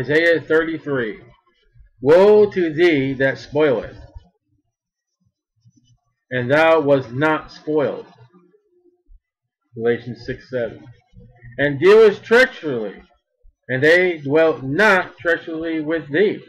Isaiah 33. Woe to thee that spoileth, and thou was not spoiled. Galatians 6 7. And dealest treacherously, and they dwelt not treacherously with thee.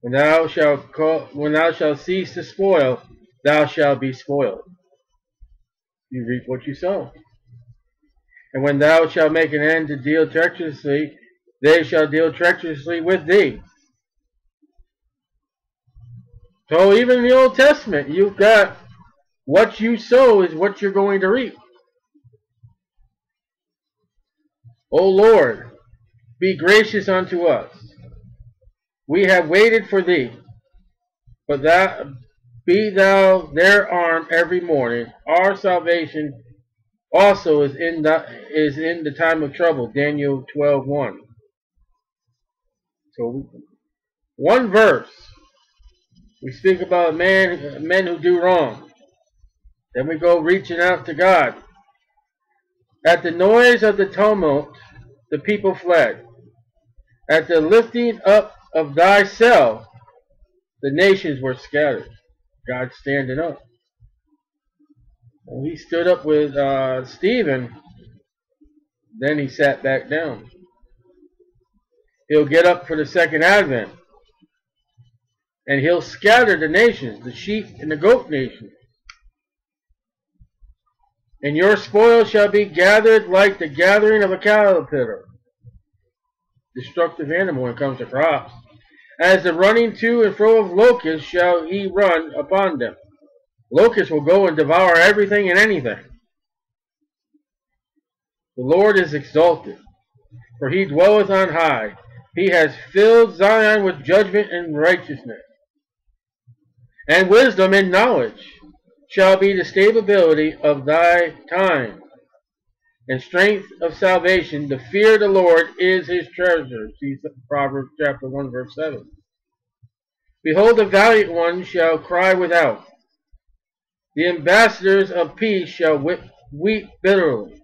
When thou shalt call, when thou shalt cease to spoil, thou shalt be spoiled. You reap what you sow. And when thou shalt make an end to deal treacherously, they shall deal treacherously with thee. So even in the Old Testament, you've got what you sow is what you're going to reap. O Lord, be gracious unto us. We have waited for thee, but thou be thou their arm every morning. Our salvation also is in the is in the time of trouble. Daniel 12:1. So one verse we speak about man men who do wrong. Then we go reaching out to God. At the noise of the tumult, the people fled. At the lifting up of thyself, the nations were scattered. God standing up. When he stood up with uh, Stephen, then he sat back down. He'll get up for the second advent. And he'll scatter the nations, the sheep and the goat nation. And your spoil shall be gathered like the gathering of a caterpillar. Destructive animal when it comes to crops. As the running to and fro of locusts shall he run upon them. Locusts will go and devour everything and anything. The Lord is exalted, for he dwelleth on high. He has filled Zion with judgment and righteousness. And wisdom and knowledge shall be the stability of thy time, and strength of salvation. The fear of the Lord is his treasure. See Proverbs chapter 1, verse 7. Behold, the valiant one shall cry without. The ambassadors of peace shall weep bitterly.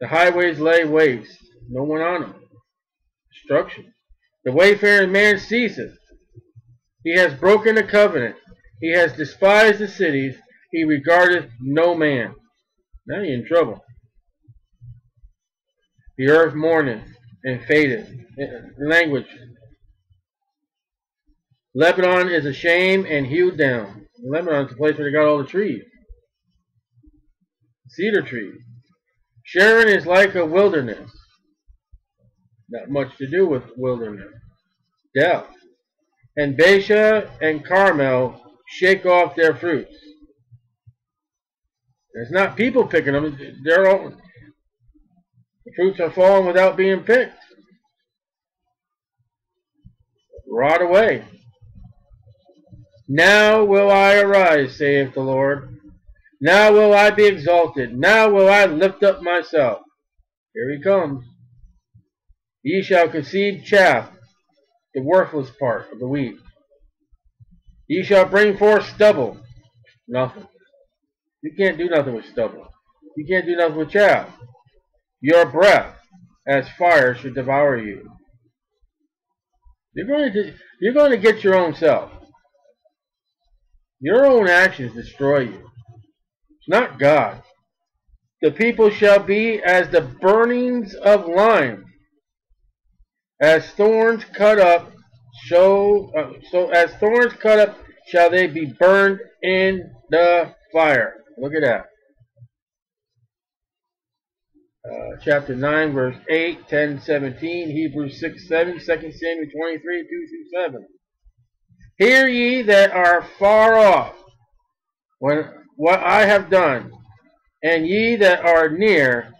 The highways lay waste, no one on them. Destruction. The wayfaring man ceaseth. He has broken the covenant. He has despised the cities. He regardeth no man. Now you're in trouble. The earth mourneth and fadeth. Eh, language. Lebanon is ashamed and hewed down. Lebanon is the place where they got all the trees. Cedar trees. Sharon is like a wilderness. Not much to do with wilderness. Death. And Bashan and Carmel shake off their fruits. It's not people picking them. Their own. The fruits are falling without being picked. Rot away. Now will I arise, saith the Lord. Now will I be exalted. Now will I lift up myself. Here he comes. Ye shall conceive chaff, the worthless part of the wheat. Ye shall bring forth stubble. Nothing. You can't do nothing with stubble. You can't do nothing with chaff. Your breath as fire should devour you. You're going to you're going to get your own self. Your own actions destroy you. It's not God. The people shall be as the burnings of lime, as thorns cut up so, uh, so as thorns cut up shall they be burned in the fire. Look at that. Uh, chapter 9, verse 8, 10, 17, Hebrews 6, 7, 2 Samuel 23, 2 through 7. Hear ye that are far off, when what I have done, and ye that are near,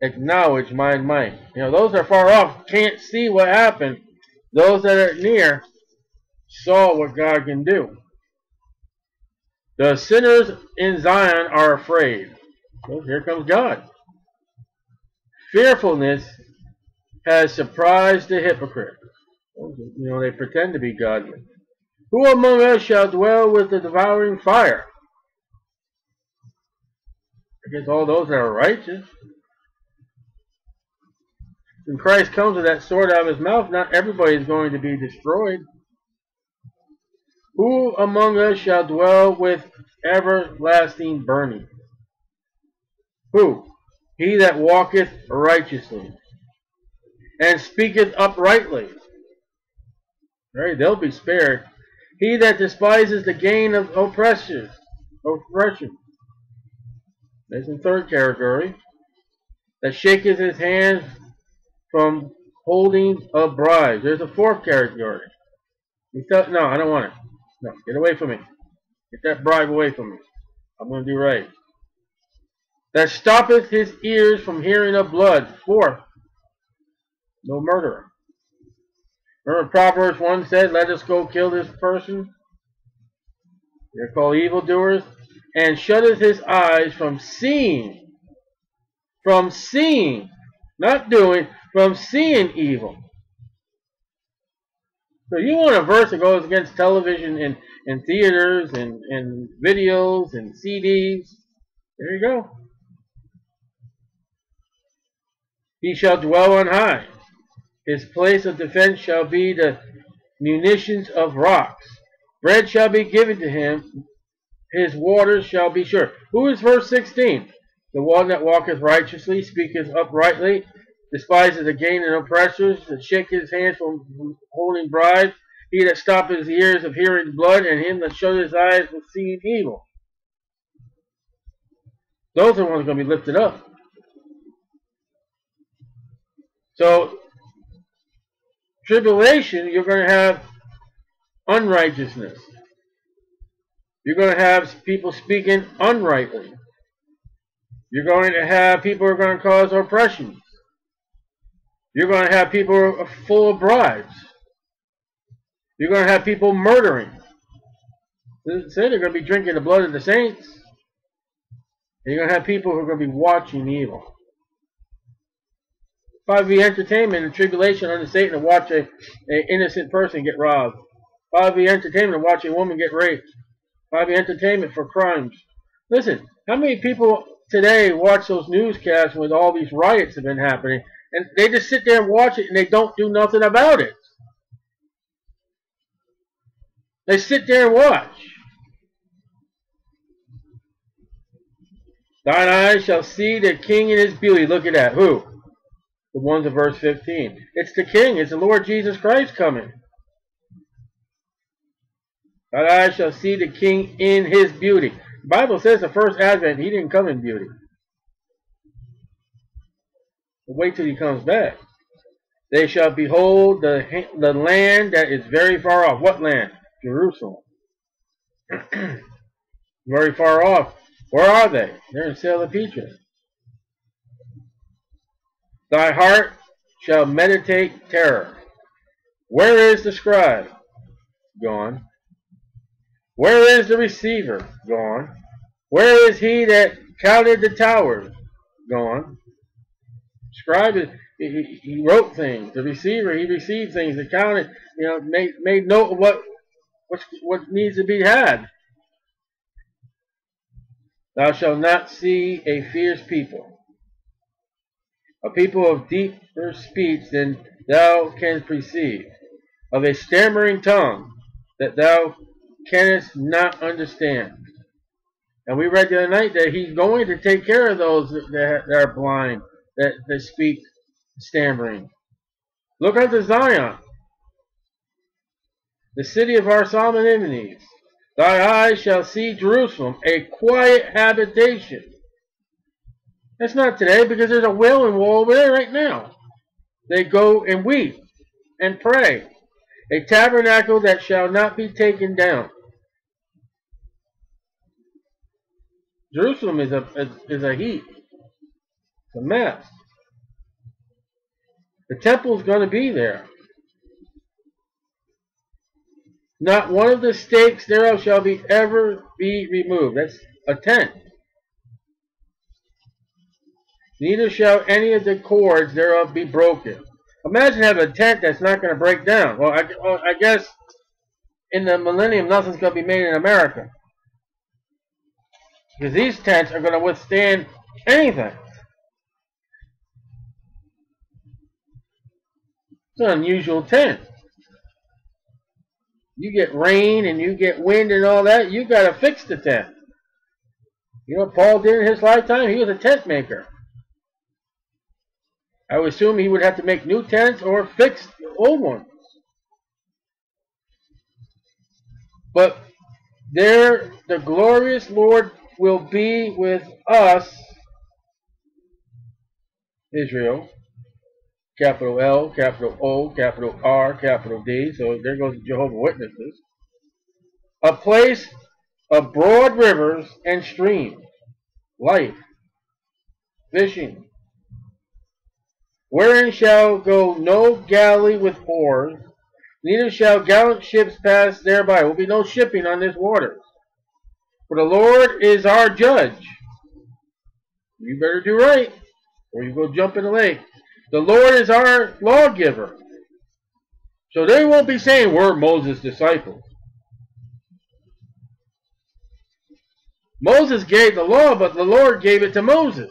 acknowledge my might. You know, those that are far off can't see what happened, those that are near saw what God can do. The sinners in Zion are afraid. Well, here comes God. Fearfulness has surprised the hypocrite. You know, they pretend to be godly. Who among us shall dwell with the devouring fire? Against all those that are righteous. When Christ comes with that sword out of his mouth, not everybody is going to be destroyed. Who among us shall dwell with everlasting burning? Who? He that walketh righteously and speaketh uprightly. Right, they'll be spared. He that despises the gain of oppressors, oppression. There's the third category. That shaketh his hand from holding a bribes. There's a fourth category. Thought, no, I don't want it. No, get away from me. Get that bribe away from me. I'm going to do right. That stoppeth his ears from hearing of blood. Fourth, no murderer. Remember Proverbs 1 said, let us go kill this person. They're called evildoers. And shutteth his eyes from seeing. From seeing. Not doing. From seeing evil. So you want a verse that goes against television and, and theaters and, and videos and CDs. There you go. He shall dwell on high. His place of defense shall be the munitions of rocks. Bread shall be given to him. His waters shall be sure. Who is verse 16? The one that walketh righteously, speaketh uprightly, despises the gain and oppressors, that shake his hands from holding bribes, he that stoppeth his ears of hearing blood, and him that shut his eyes of seeing evil. Those are the ones going to be lifted up. So tribulation, you're going to have unrighteousness. You're going to have people speaking unrightly. You're going to have people who are going to cause oppression. You're going to have people full of bribes. You're going to have people murdering. Say they're going to be drinking the blood of the saints. And you're going to have people who are going to be watching evil probably be entertainment and tribulation under Satan to watch a, innocent person get robbed. Probably be entertainment to watch a woman get raped. Probably be entertainment for crimes. Listen, how many people today watch those newscasts when all these riots have been happening, and they just sit there and watch it and they don't do nothing about it? They sit there and watch. Thine eyes shall see the king in his beauty. Look at that. Who? The ones of verse 15. It's the King. It's the Lord Jesus Christ coming. That I shall see the King in his beauty. Bible says the first advent, he didn't come in beauty. Wait till he comes back. They shall behold the, the land that is very far off. What land? Jerusalem. very far off. Where are they? They're in Salapitra. Thy heart shall meditate terror. Where is the scribe? Gone. Where is the receiver? Gone. Where is he that counted the towers? Gone. Scribe, he, he wrote things. The receiver, he received things. The counted, you know, made, made note of what, what, what needs to be had. Thou shalt not see a fierce people a people of deeper speech than thou canst perceive, of a stammering tongue that thou canst not understand. And we read the other night that he's going to take care of those that, that are blind, that, that speak stammering. Look unto Zion, the city of our solemnities. Thy eyes shall see Jerusalem, a quiet habitation that's not today because there's a wailing wall over there right now. They go and weep and pray. A tabernacle that shall not be taken down. Jerusalem is a is, is a heap. It's a mess. The temple is going to be there. Not one of the stakes thereof shall be ever be removed. That's a tent neither shall any of the cords thereof be broken. Imagine having a tent that's not going to break down. Well, I, well, I guess in the millennium, nothing's going to be made in America. Because these tents are going to withstand anything. It's an unusual tent. You get rain and you get wind and all that, you got to fix the tent. You know what Paul did in his lifetime? He was a tent maker. I would assume he would have to make new tents or fix old ones. But there, the glorious Lord will be with us, Israel, capital L, capital O, capital R, capital D. So there goes the Jehovah Witnesses. A place of broad rivers and streams, life, fishing, wherein shall go no galley with oars, neither shall gallant ships pass thereby. There will be no shipping on this water. For the Lord is our judge. You better do right, or you go jump in the lake. The Lord is our lawgiver. So they won't be saying we're Moses' disciples. Moses gave the law, but the Lord gave it to Moses.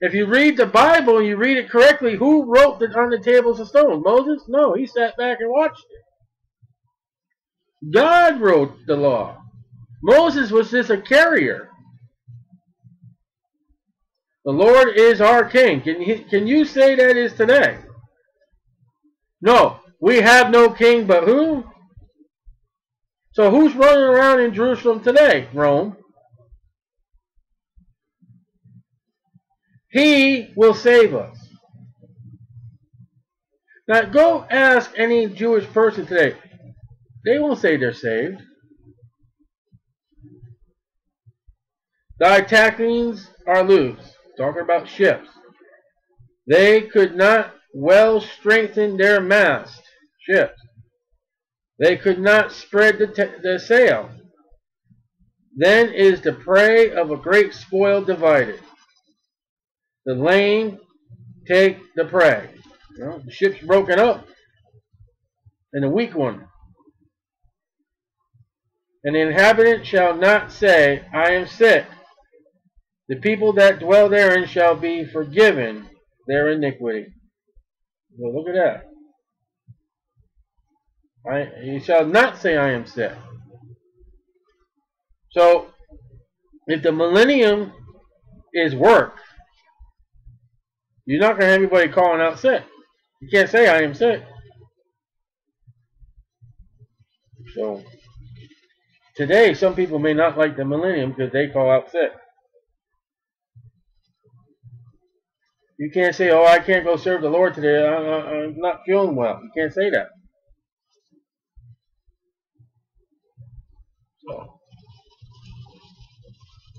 If you read the Bible and you read it correctly, who wrote it on the tables of stone? Moses? No, he sat back and watched it. God wrote the law. Moses was just a carrier. The Lord is our king. Can you, can you say that is today? No, we have no king but who? So who's running around in Jerusalem today? Rome. He will save us. Now go ask any Jewish person today. They won't say they're saved. Thy tacklings are loose. Talking about ships. They could not well strengthen their mast. Ships. They could not spread the, the sail. Then is the prey of a great spoil divided. The lame take the prey. You know, the ship's broken up. And the weak one. And the inhabitant shall not say, I am sick. The people that dwell therein shall be forgiven their iniquity. Well, look at that. I, he shall not say, I am sick. So, if the millennium is work, you're not going to have anybody calling out sick. You can't say, I am sick. So, today, some people may not like the millennium because they call out sick. You can't say, oh, I can't go serve the Lord today. I, am not feeling well. You can't say that.